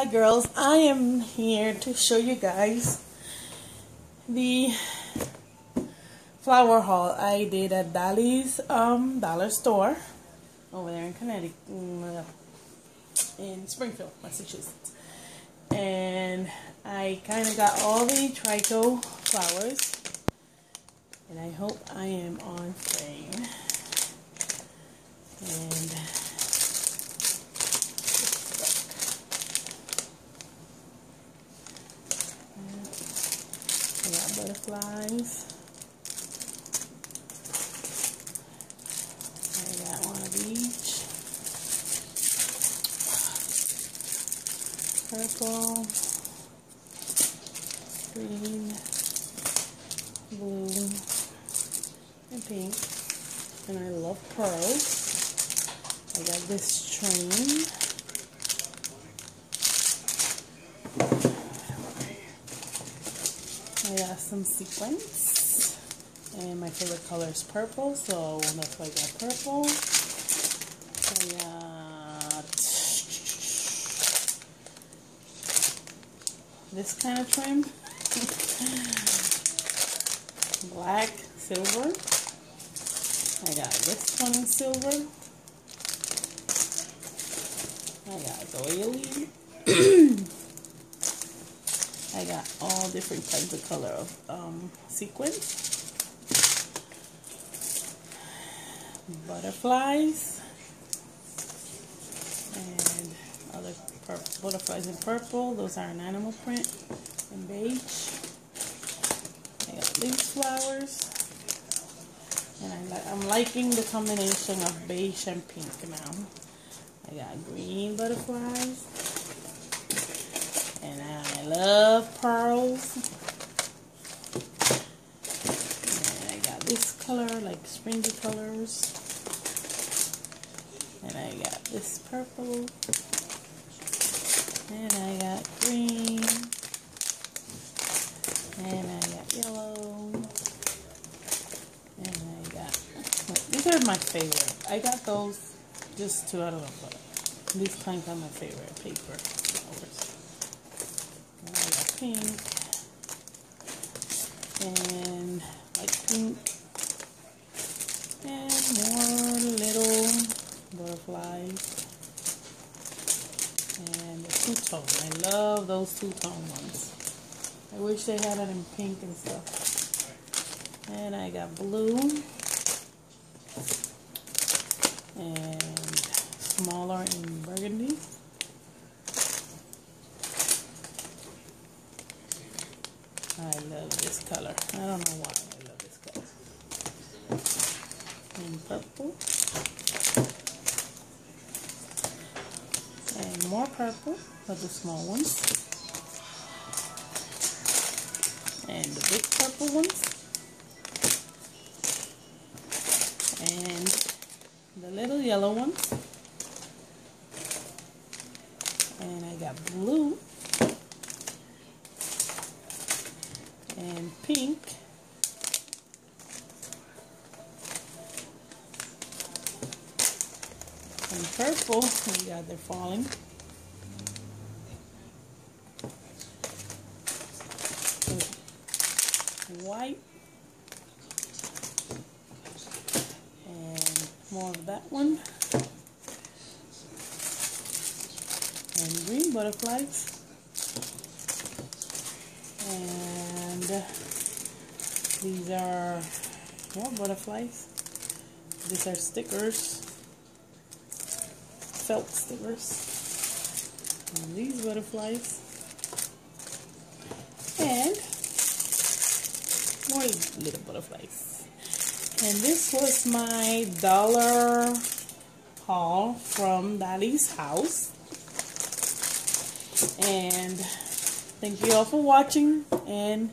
Hi girls, I am here to show you guys the flower haul I did at Dalis um, dollar store over there in Connecticut, mm, in Springfield, Massachusetts. And I kind of got all the trico flowers and I hope I am on frame. And Butterflies. I got one of each. Purple, green, blue, and pink. And I love pearls. I got this train. I got some sequins. And my favorite color is purple, so that's why I got purple. I got this kind of trim. Black, silver. I got this one in silver. I got oily. I got all different kinds of color of um, sequins. Butterflies. And other butterflies in purple. Those are an animal print. And beige. I got these flowers. And I li I'm liking the combination of beige and pink now. I got green butterflies. Love pearls. And I got this color, like springy colors. And I got this purple. And I got green. And I got yellow. And I got, these are my favorite. I got those just to, I don't know, but these kinds are my favorite paper pink and light pink and more little butterflies and the two-tone. I love those two-tone ones. I wish they had it in pink and stuff. And I got blue and smaller in burgundy. I love this color. I don't know why I love this color. And purple. And more purple for the small ones. And the big purple ones. And the little yellow ones. And I got blue. And pink. And purple. God, they're falling. White. And more of that one. And green butterflies. And these are more butterflies. These are stickers, felt stickers. And these butterflies. And more little butterflies. And this was my dollar haul from Dalis house. And Thank you all for watching and